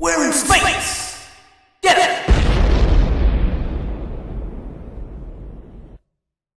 We're in space!